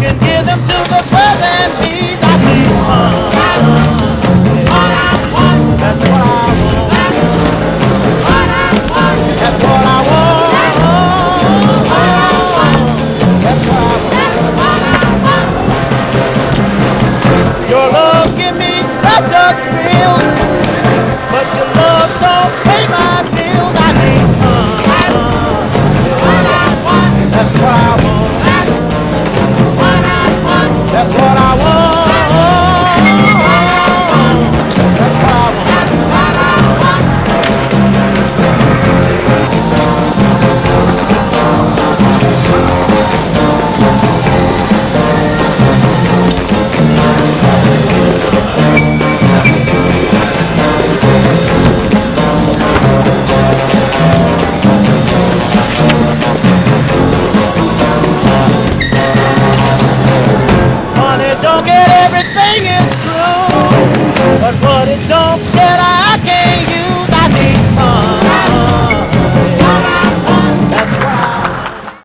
can give them to the brother and he's I need. That's what I want. That's what I want. That's what I want. That's what I want. Your love give me such a thrill. don't get everything is true, but what it don't